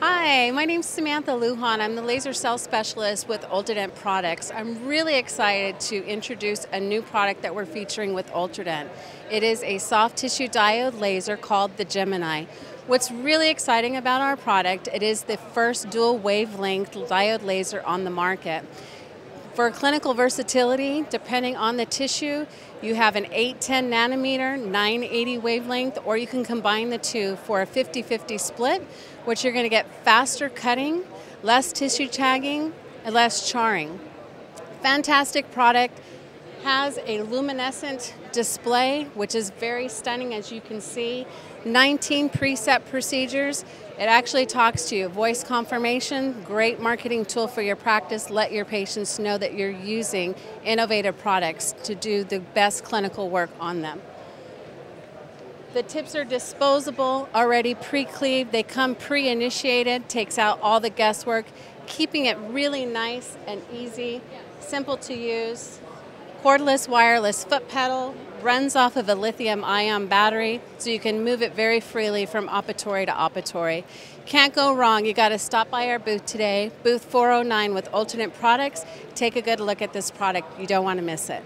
Hi, my name is Samantha Lujan. I'm the laser cell specialist with Ultradent Products. I'm really excited to introduce a new product that we're featuring with Ultradent. It is a soft tissue diode laser called the Gemini. What's really exciting about our product, it is the first dual wavelength diode laser on the market. For clinical versatility, depending on the tissue, you have an 810 nanometer, 980 wavelength, or you can combine the two for a 50 50 split, which you're going to get faster cutting, less tissue tagging, and less charring. Fantastic product has a luminescent display, which is very stunning as you can see. 19 preset procedures. It actually talks to you. Voice confirmation, great marketing tool for your practice. Let your patients know that you're using innovative products to do the best clinical work on them. The tips are disposable, already pre-cleaved. They come pre-initiated, takes out all the guesswork, keeping it really nice and easy, simple to use cordless wireless foot pedal, runs off of a lithium ion battery, so you can move it very freely from operatory to operatory. Can't go wrong. You got to stop by our booth today, booth 409 with Ultradent Products. Take a good look at this product. You don't want to miss it.